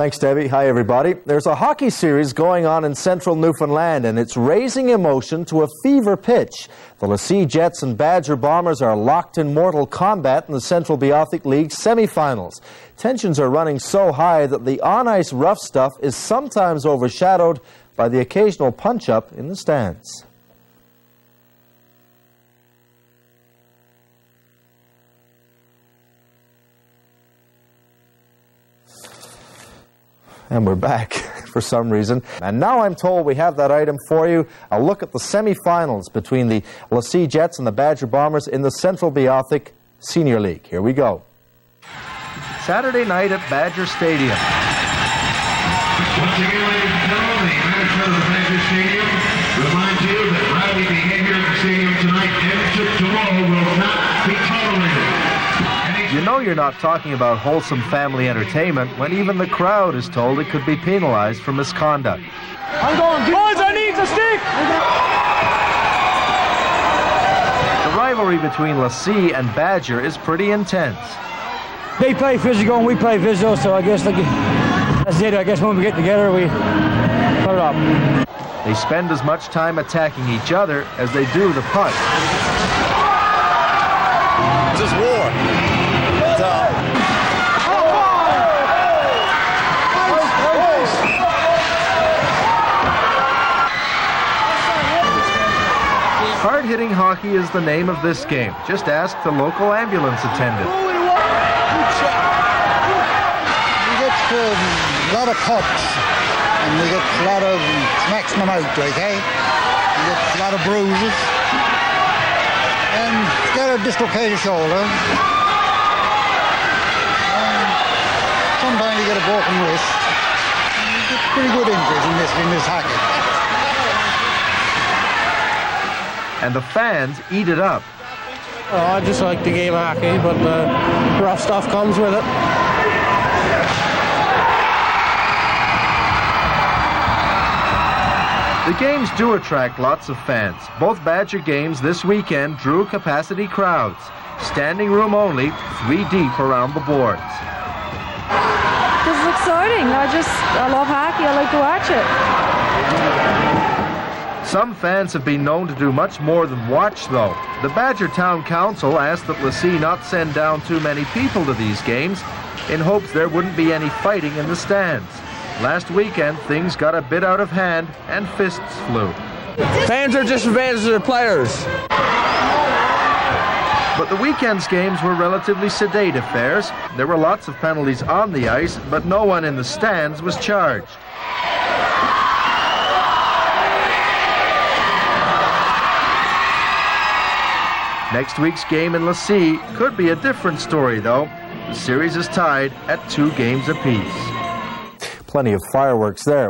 Thanks, Debbie. Hi, everybody. There's a hockey series going on in central Newfoundland, and it's raising emotion to a fever pitch. The La Scie Jets and Badger Bombers are locked in mortal combat in the Central Beothuk League semifinals. Tensions are running so high that the on-ice rough stuff is sometimes overshadowed by the occasional punch-up in the stands. And we're back for some reason. And now I'm told we have that item for you. A look at the semifinals between the La Scie Jets and the Badger Bombers in the Central Beothuk Senior League. Here we go. Saturday night at Badger Stadium. Once again, ladies and gentlemen, the of the Badger Stadium reminds you that rowdy behavior at the stadium tonight and tomorrow will not be tolerated. You know you're not talking about wholesome family entertainment when even the crowd is told it could be penalized for misconduct. I'm going. Boys, I need a stick. The rivalry between La Scie and Badger is pretty intense. They play physical and we play physical, so I guess like that's it. I guess when we get together, we put it up. They spend as much time attacking each other as they do the puck. This is war. Hard-hitting hockey is the name of this game. Just ask the local ambulance attendant. We get um, a lot of pops, and we get a lot of smacks them out, okay? We get a lot of bruises, and got a dislocated shoulder. And sometimes you get a broken wrist. You get pretty good injuries in this in this hockey and the fans eat it up. Oh, I just like the game of hockey, but the rough stuff comes with it. The games do attract lots of fans. Both Badger games this weekend drew capacity crowds. Standing room only, three deep around the boards. This is exciting. I just, I love hockey. I like to watch it. Some fans have been known to do much more than watch, though. The Badger Town Council asked that La Scie not send down too many people to these games in hopes there wouldn't be any fighting in the stands. Last weekend, things got a bit out of hand and fists flew. Fans are disadvantaged to their players. But the weekend's games were relatively sedate affairs. There were lots of penalties on the ice, but no one in the stands was charged. Next week's game in La Scie could be a different story, though. The series is tied at two games apiece. Plenty of fireworks there.